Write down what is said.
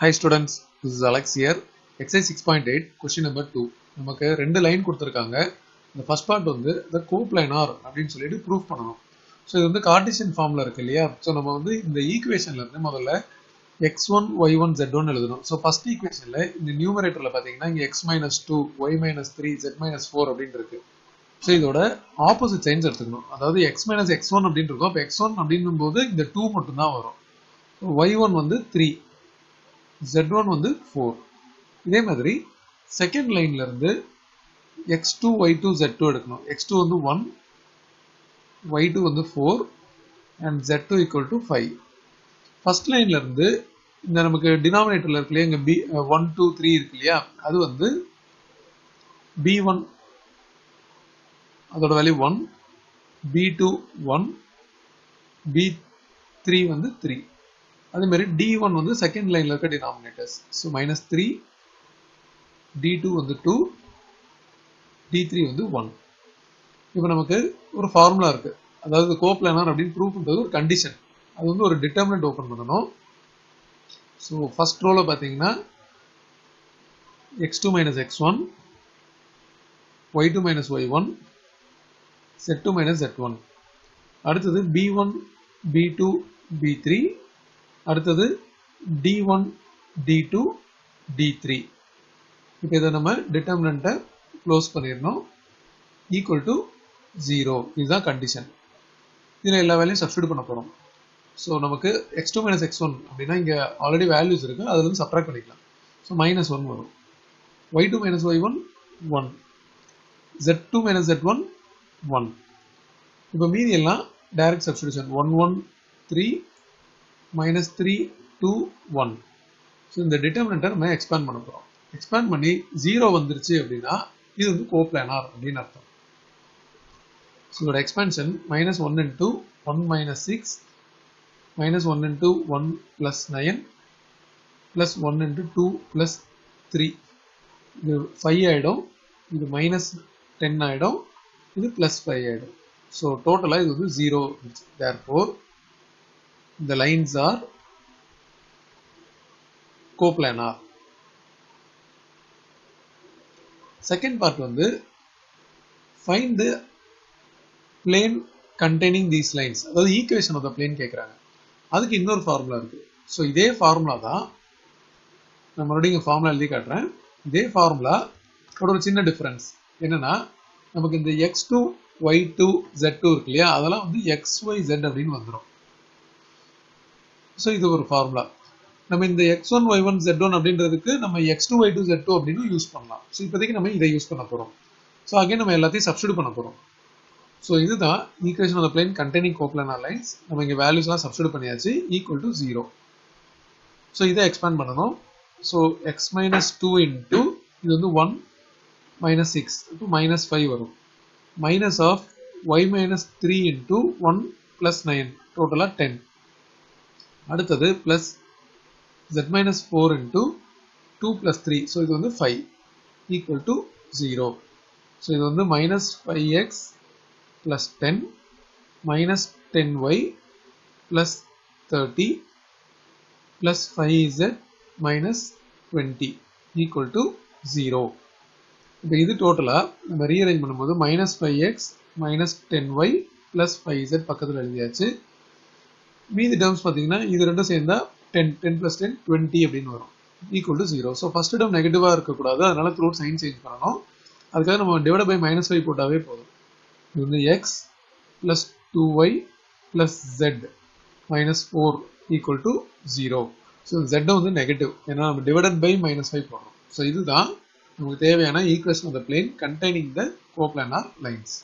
Hi students this is Alex year exercise six point eight question number two நமக்கு ரெண்டு line கொடுத்துருக்காங்க. இந்த first part வந்து இந்த கோப் லைனார் அப்படின்னு சொல்லிட்டு ப்ரூவ் பண்ணணும். ஸோ இது வந்து கார்டிஷியன் ஃபார்மில் இருக்கு இல்லையா? ஸோ நம்ம வந்து இந்த ஈக்குவேஷன்ல இருந்து முதல்ல X one Y one Z one எழுதணும். ஸோ ஃபர்ஸ்ட் ஈக்குவேஷனில் இந்த நியூமரேட்டரில் பார்த்தீங்கன்னா இங்கே X minus two Y minus three Z minus four அப்படின்னு இருக்கு. ஸோ இதோட ஆப்போசிட் சைன்ஸ் எடுத்துக்கணும். அதாவது எக்ஸ் மைனஸ் எக்ஸ் ஒன் அப்படின்னு இருக்கும். இப்போ எக்ஸ் ஒன் அப்படின்னும் போது இந்த டூ மட்டும்தான் வரும். ஒய் ஒன் வந்து த்ரீ ஜெட் ஒன் வந்து ஃபோர் இதே மாதிரி செகண்ட் லைன்ல இருந்து X two Y two Z two எடுக்கணும். எக்ஸ் டூ வந்து ஒன் ஒய் டூ வந்து four and Z two equal to five first லைன்ல இருந்து இந்த நமக்கு டினாமினேட்டர்ல இருக்கு இல்லையா இங்க B one uh, two three இருக்கு இல்லையா அது வந்து பி ஒன் அதோட value one B two one B three வந்து த்ரீ அதே மாதிரி டி ஒன் வந்து செகண்ட் லைன்ல இருக்க denominators so minus three D two வந்து டூ டி த்ரீ வந்து ஒன் இப்போ நமக்கு ஒரு ஃபார்முலா இருக்கு. அதாவது கோப்ளானார் அப்படின்னு ப்ரூவ் பண்ணுறது ஒரு கண்டிஷன் அது வந்து ஒரு டிட்டர்மினட் ஓப்பன் பண்ணணும். ஸோ ஃபர்ஸ்ட் ரோல பார்த்தீங்கன்னா X two minus X one Y two minus Y one Z two minus Z one அடுத்தது B one B two B three அடுத்தது D one D two D three இப்போ இதை நம்ம டிட்டர்மினண்ட்டை close பண்ணிடணும். ஈக்குவல் டு ஜீரோ இதுதான் condition இதில் எல்லா வேலையும் சப்ஸ்டியூட் பண்ண போகிறோம் ஸோ நமக்கு X two minus X one அப்படின்னா இங்கே ஆல்ரெடி வேல்யூஸ் இருக்குது அதுல இருந்து சப்ராக்ட் பண்ணிக்கலாம். ஸோ மைனஸ் ஒன் வரும். Y two minus Y one one Z two minus Z one one இப்போ மீதி எல்லாம் direct substitution one one three minus three two one so இந்த டிட்டர்மினண்ட்டை நம்ம எக்ஸ்பேண்ட் பண்ண போகிறோம் எக்ஸ்பேண்ட் பண்ணி ஜீரோ வந்துருச்சு அப்படின்னா இது வந்து கோப்ளானார் அப்படின்னு அர்த்தம். ஸோ இதோட expansion minus one into one minus six minus one into one plus nine plus one into two plus three இது ஃபைவ் ஆகிடும் இது மைனஸ் டென் ஆகிடும் இது ப்ளஸ் ஃபைவ் ஆகிடும் ஸோ டோட்டலாக இது வந்து ஜீரோ தேர் ஃபோர் இந்த lines are coplanar second part வந்து find the plane containing these lines அதாவது ஈக்குவேஷன் ஆஃப் த பிளேன் கேட்குறாங்க அதுக்கு இன்னொரு ஃபார்முலா இருக்கு. ஸோ இதே ஃபார்முலா தான் நான் மறுபடியும் இங்கே ஃபார்முலா எழுதி காட்டுறேன். இதே ஃபார்முலா ஒரு சின்ன டிஃப்ரென்ஸ் என்னன்னா நமக்கு இந்த x two y two z two இருக்கு இல்லையா? அதெல்லாம் வந்து எக்ஸ் ஒய் ஜெட் அப்படின்னு வந்துடும் ஸோ இது ஒரு ஃபார்முலா நம்ம இந்த x one y one z one அப்படின்றதுக்கு நம்ம x two y two z two அப்படின்னு யூஸ் பண்ணலாம். ஸோ இப்போதைக்கு நம்ம இதை யூஸ் பண்ண போகிறோம் ஸோ அகைன் நம்ம எல்லாத்தையும் சப்ஸ்டியூட் பண்ண போகிறோம் ஸோ இதுதான் equation of plane containing coplanar lines நம்ம இங்கே வேல்யூஸ்லாம் சப்ஸ்டியூட் பண்ணியாச்சு. ஈக்குவல் டு ஜீரோ ஸோ இதை எக்ஸ்பேண்ட் பண்ணணும். So x minus two into இது வந்து ஒன் மைனஸ் சிக்ஸ் இப்போ மைனஸ் ஃபைவ் வரும். Minus of y minus three into one plus nine டோட்டலாக டென் அடுத்தது plus z minus 4 into 2 plus 3 so இது வந்து 5 equal to 0 so இது வந்து minus 5x plus 10 minus 10y plus 30 plus 5z minus 20 equal to 0 இப்போ இது டோட்டலா நம்ம ரீஅரேஞ்ச் பண்ணும்போது minus 5x minus 10y plus 5z பக்கத்தில் எழுதியாச்சு மீதி டேர்ம்ஸ் பார்த்தீங்கன்னா இது ரெண்டும் சேர்ந்தா ten ten plus ten twenty அப்படின்னு வரும். Equal to zero so first term நெகட்டிவாக இருக்கக்கூடாது. அதனால த்ரூ சைன் சேஞ்ச் பண்ணணும். அதுக்காக நம்ம டிவைட் பை மைனஸ் ஃபைவ் போட்டாவே போதும். இது வந்து x plus two y plus z minus four equal to zero so ஜெட்டை வந்து நெகட்டிவ் ஏன்னா நம்ம டிவைடட் பை மைனஸ் ஃபைவ் போடுறோம். ஸோ இதுதான் நமக்கு தேவையான equation of the plane containing the coplanar lines